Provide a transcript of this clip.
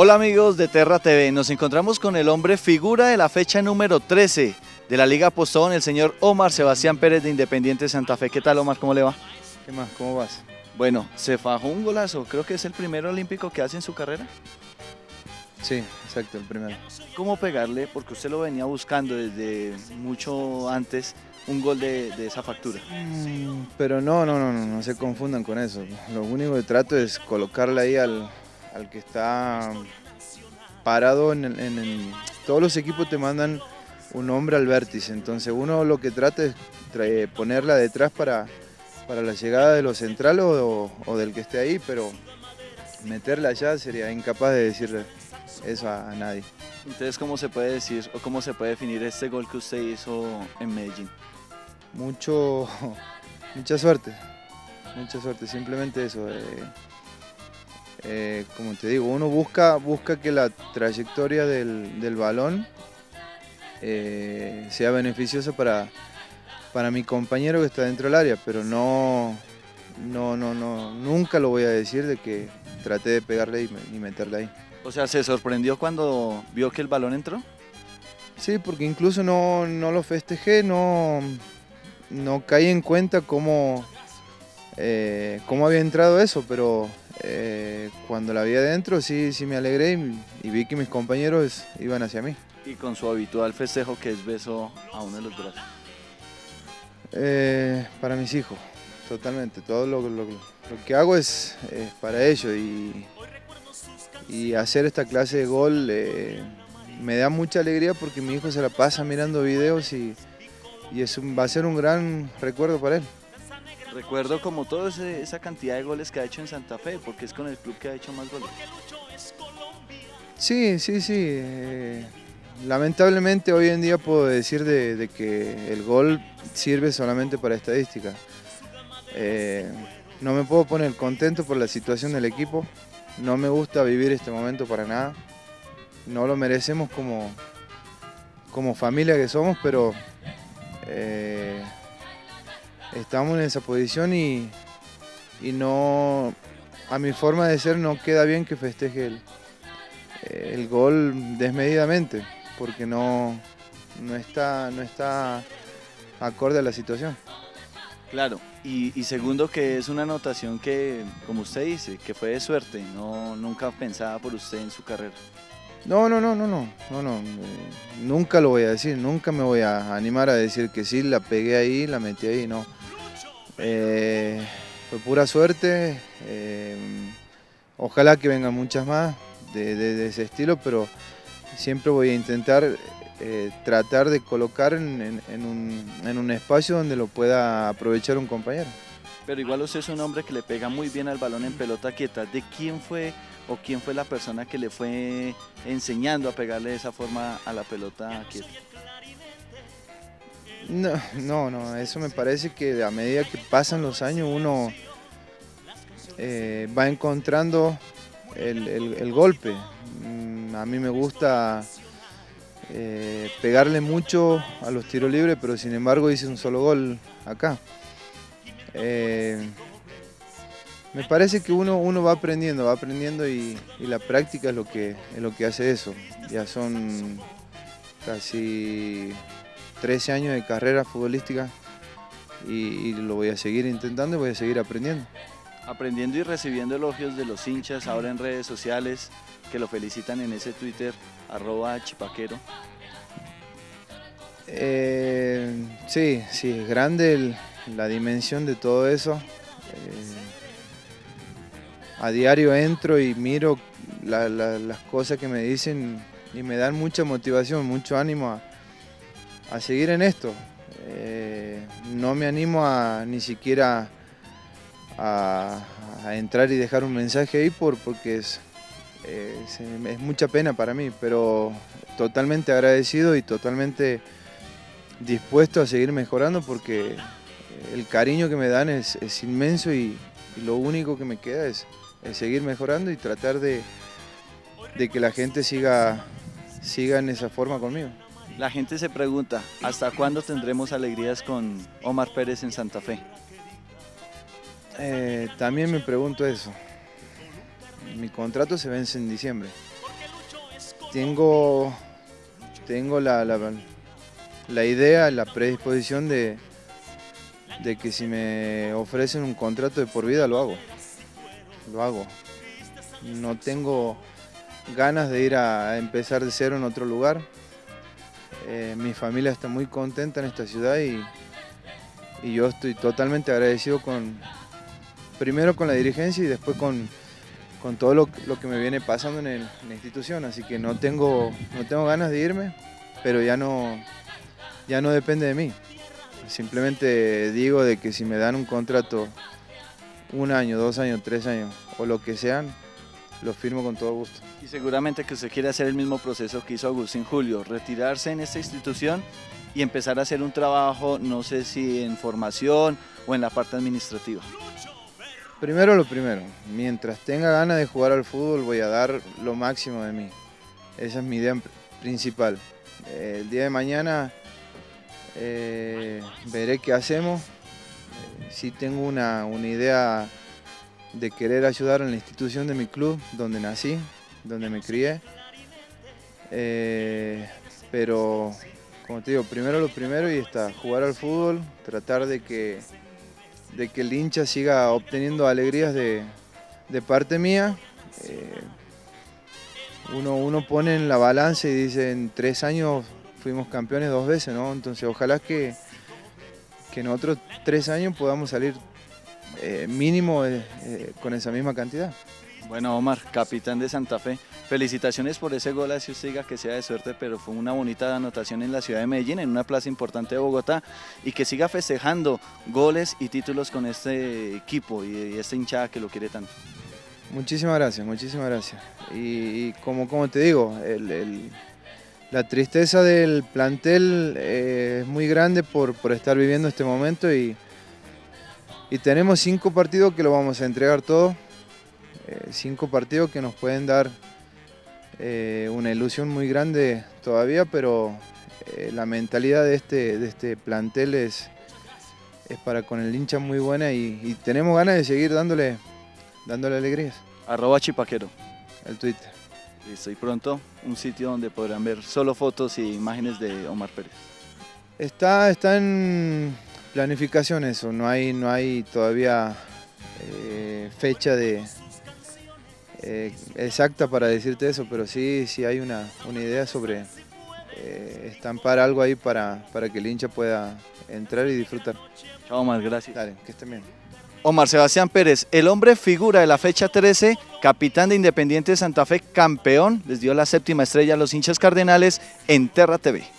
Hola amigos de Terra TV, nos encontramos con el hombre figura de la fecha número 13 de la Liga Postón, el señor Omar Sebastián Pérez de Independiente Santa Fe. ¿Qué tal Omar? ¿Cómo le va? ¿Qué más? ¿Cómo vas? Bueno, se fajó un golazo, creo que es el primer olímpico que hace en su carrera. Sí, exacto, el primero. ¿Cómo pegarle? Porque usted lo venía buscando desde mucho antes un gol de, de esa factura. Mm, pero no, no, no, no, no se confundan con eso. Lo único que trato es colocarle ahí al, al que está parado en, el- en el- Todos los equipos te mandan un hombre al vértice, entonces uno lo que trata es trae- ponerla detrás para, para la llegada de los centrales o, o del que esté ahí, pero meterla allá sería incapaz de decirle eso a- a nadie. Entonces, ¿cómo se puede decir o cómo se puede definir este gol que usted hizo en Medellín? mucho, mucha suerte, mucha suerte, simplemente eso. eh, eh, como te digo, uno busca, busca que la trayectoria del, del balón eh, sea beneficiosa para, para mi compañero que está dentro del área, pero no, no, no, no, nunca lo voy a decir de que traté de pegarle y, me- y meterle ahí. O sea, ¿se sorprendió cuando vio que el balón entró? Sí, porque incluso no, no lo festejé, no, no caí en cuenta cómo, eh, cómo había entrado eso, pero eh, cuando la vi adentro sí, sí me alegré y, y vi que mis compañeros iban hacia mí. Y con su habitual festejo que es beso a uno de los brazos. Eh, para mis hijos, totalmente. Todo lo, lo- lo que hago es, es para ellos y, y hacer esta clase de gol eh, me da mucha alegría porque mi hijo se la pasa mirando videos y, y es un- va a ser un gran recuerdo para él. Recuerdo como toda esa cantidad de goles que ha hecho en Santa Fe, porque es con el club que ha hecho más goles. Sí, sí, sí. eh, lamentablemente hoy en día puedo decir de, que el gol sirve solamente para estadística. Eh, no me puedo poner contento por la situación del equipo. No me gusta vivir este momento para nada. No lo merecemos como, como familia que somos, pero eh, estamos en esa posición y, y no, a mi forma de ser no queda bien que festeje el, el gol desmedidamente, porque no, no, está, no está acorde a la situación. Claro, y, y segundo que es una anotación que, como usted dice, que fue de suerte, no nunca pensada por usted en su carrera. No, no, no, no, no, no, no. eh, nunca lo voy a decir, nunca me voy a animar a decir que sí, la pegué ahí, la metí ahí, no. Eh, fue pura suerte. eh, ojalá que vengan muchas más de, ese estilo, pero siempre voy a intentar eh, tratar de colocar en un, en un espacio donde lo pueda aprovechar un compañero. Pero igual usted es un hombre que le pega muy bien al balón en pelota quieta. ¿De quién fue o quién fue la persona que le fue enseñando a pegarle de esa forma a la pelota quieta? No, no, no, eso me parece que a medida que pasan los años uno eh, va encontrando el, golpe. Mm, A mí me gusta eh, pegarle mucho a los tiros libres, pero sin embargo hice un solo gol acá. Eh, me parece que uno, uno va aprendiendo, va aprendiendo y, la práctica lo, que, es lo que hace eso. Ya son casi 13 años de carrera futbolística y, y lo voy a seguir intentando y voy a seguir aprendiendo. Aprendiendo y recibiendo elogios de los hinchas ahora en redes sociales que lo felicitan en ese Twitter, arroba chipaquero. Eh, sí, sí, es grande el- la dimensión de todo eso. Eh, a diario entro y miro la- la- las cosas que me dicen y me dan mucha motivación, mucho ánimo a, a seguir en esto. Eh, no me animo a ni siquiera a, entrar y dejar un mensaje ahí por, porque es, es, mucha pena para mí, pero totalmente agradecido y totalmente dispuesto a seguir mejorando porque el cariño que me dan es, inmenso y, y lo único que me queda es, es seguir mejorando y tratar de, de que la gente siga, siga en esa forma conmigo. La gente se pregunta, ¿hasta cuándo tendremos alegrías con Omar Pérez en Santa Fe? Eh, también me pregunto eso. Mi contrato se vence en diciembre. tengo, tengo la, la, idea, la predisposición de, de que si me ofrecen un contrato de por vida lo hago. Lo hago. No tengo ganas de ir a, empezar de cero en otro lugar. Eh, mi familia está muy contenta en esta ciudad y, yo estoy totalmente agradecido con, primero con la dirigencia y después con, con todo lo, que me viene pasando en, la institución, así que no tengo, no tengo ganas de irme, pero ya no, ya no depende de mí. Simplemente digo de que si me dan un contrato un año, dos años, tres años o lo que sean, lo firmo con todo gusto. Y seguramente que usted quiere hacer el mismo proceso que hizo Agustín Julio, retirarse en esta institución y empezar a hacer un trabajo, no sé si en formación o en la parte administrativa. Primero lo primero, mientras tenga ganas de jugar al fútbol voy a dar lo máximo de mí. Esa es mi idea principal. el día de mañana eh, veré qué hacemos. Si tengo una, idea de querer ayudar en la institución de mi club, donde nací, donde me crié. Eh, pero, como te digo, primero lo primero y está, jugar al fútbol, tratar de que de que el hincha siga obteniendo alegrías de, parte mía. Eh, uno, uno pone en la balanza y dice, en tres años fuimos campeones dos veces, ¿no? Entonces ojalá que, que en otros tres años podamos salir eh, mínimo eh, con esa misma cantidad. Bueno, Omar, capitán de Santa Fe, felicitaciones por ese gol, así usted diga que sea de suerte, pero fue una bonita anotación en la ciudad de Medellín, en una plaza importante de Bogotá, y que siga festejando goles y títulos con este equipo y, esta hinchada que lo quiere tanto. Muchísimas gracias, muchísimas gracias. Y, como, como te digo, la tristeza del plantel eh, es muy grande por, por estar viviendo este momento y, y tenemos cinco partidos que lo vamos a entregar todo eh, cinco partidos que nos pueden dar eh, una ilusión muy grande todavía, pero eh, la mentalidad de este, de este plantel es, es para con el hincha muy buena y, tenemos ganas de seguir dándole, dándole alegrías. Arroba Chipaquero. El Twitter. Listo, y pronto un sitio donde podrán ver solo fotos y imágenes de Omar Pérez. Está, está en planificación eso, no hay, no hay todavía fecha de, eh, exacta para decirte eso, pero sí, sí hay una, idea sobre eh, estampar algo ahí para, para que el hincha pueda entrar y disfrutar. Chao, Omar, gracias. Dale, que estén bien. Omar Sebastián Pérez, el hombre figura de la fecha 13, capitán de Independiente de Santa Fe, campeón, les dio la séptima estrella a los hinchas cardenales en Terra TV.